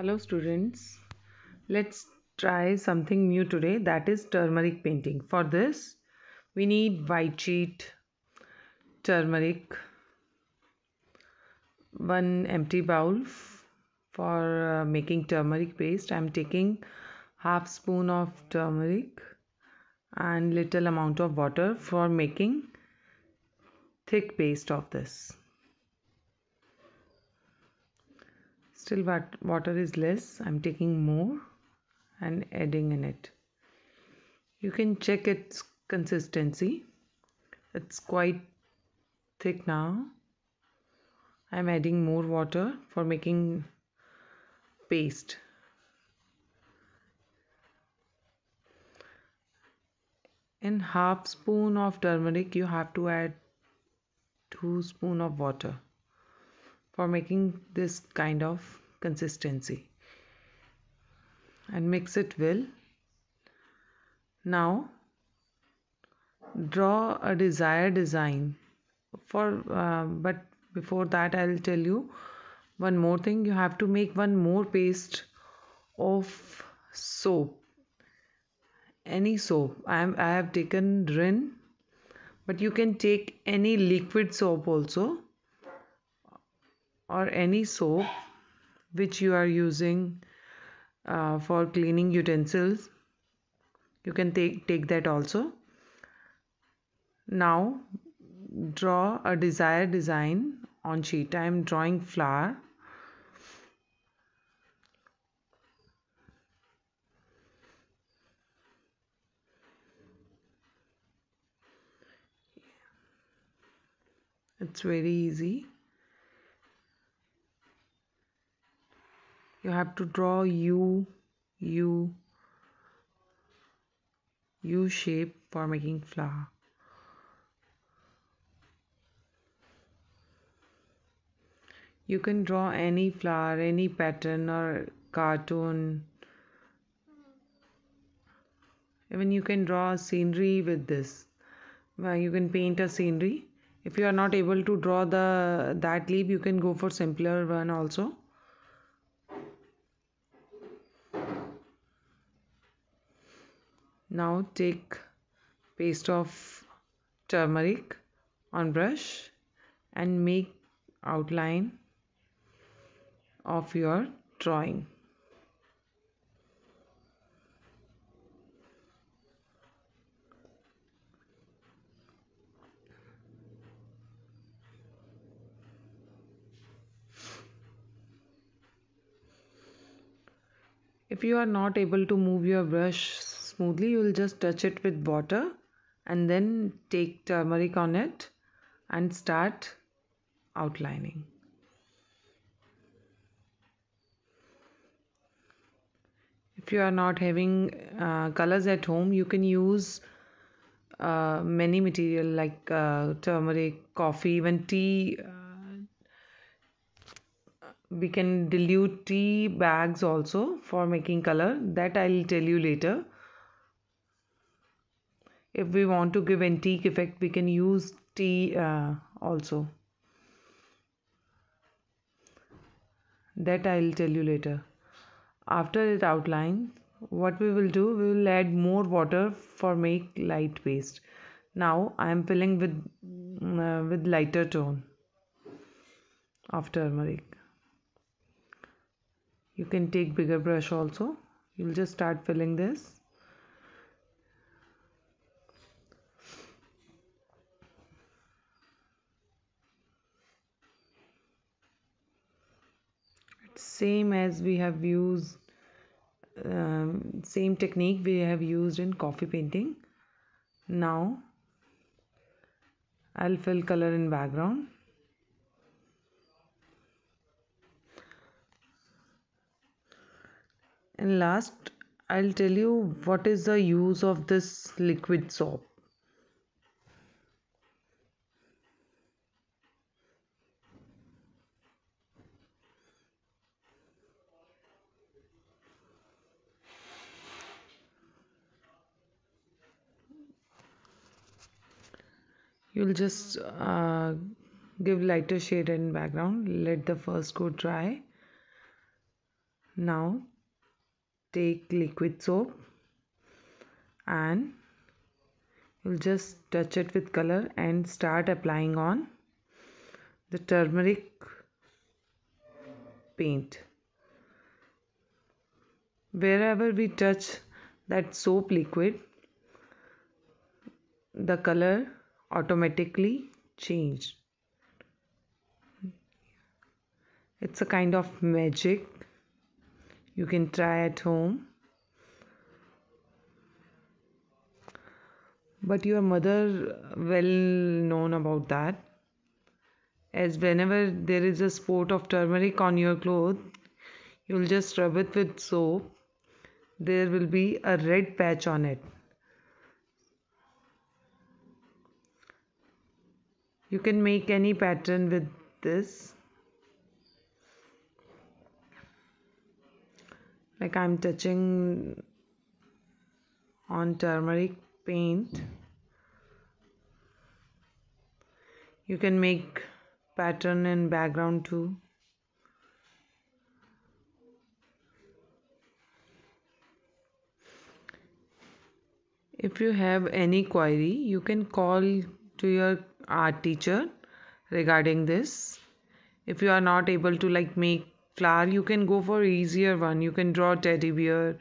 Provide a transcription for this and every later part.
Hello students, let's try something new today that is turmeric painting. For this we need white sheet, turmeric, one empty bowl for uh, making turmeric paste. I am taking half spoon of turmeric and little amount of water for making thick paste of this. Still water is less. I'm taking more and adding in it. You can check its consistency. It's quite thick now. I'm adding more water for making paste. In half spoon of turmeric you have to add 2 spoon of water for making this kind of consistency. And mix it well. Now draw a desired design for uh, but before that I'll tell you one more thing. You have to make one more paste of soap. Any soap. I, am, I have taken Rin but you can take any liquid soap also or any soap which you are using uh, for cleaning utensils you can take take that also. Now draw a desired design on sheet. I am drawing flower. It's very easy you have to draw U U U shape for making flower. You can draw any flower any pattern or cartoon. Even you can draw scenery with this. Uh, you can paint a scenery. If you are not able to draw the that leaf you can go for simpler one also now take paste of turmeric on brush and make outline of your drawing. If you are not able to move your brush smoothly. You will just touch it with water and then take turmeric on it and start outlining. If you are not having uh, colors at home you can use uh, many material like uh, turmeric coffee even tea uh, we can dilute tea bags also for making color. That i'll tell you later if we want to give antique effect we can use tea uh, also. That I'll tell you later. After it outlines what we will do we will add more water for make light paste. Now I am filling with uh, with lighter tone of turmeric. You can take bigger brush also. You'll just start filling this same as we have used um, same technique we have used in coffee painting. Now I'll fill color in background. And last I'll tell you what is the use of this liquid soap you'll just uh, give lighter shade in background. Let the first coat dry. Now take liquid soap and you'll just touch it with color and start applying on the turmeric paint. Wherever we touch that soap liquid the color automatically change it's a kind of magic. You can try at home. But your mother well known about that. As whenever there is a spot of turmeric on your cloth you'll just rub it with soap. There will be a red patch on it you can make any pattern with this. Like I'm touching on turmeric paint. You can make pattern in background too. If you have any query you can call to your art teacher regarding this. If you are not able to like make flower you can go for easier one. You can draw teddy bear.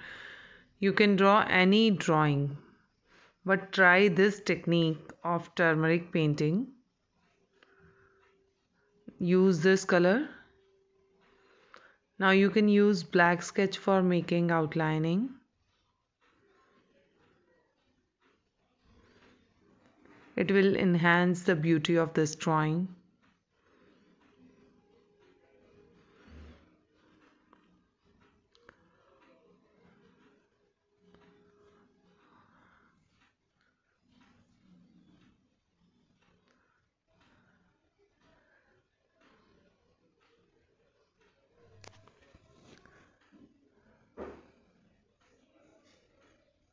You can draw any drawing. But try this technique of turmeric painting. Use this color. Now you can use black sketch for making outlining it will enhance the beauty of this drawing.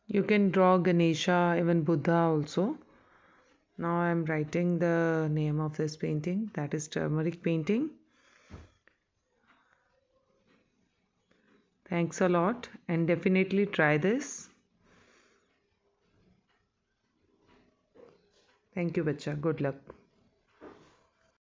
You can draw Ganesha even Buddha also now I am writing the name of this painting. That is turmeric painting. Thanks a lot and definitely try this. Thank you bacha. Good luck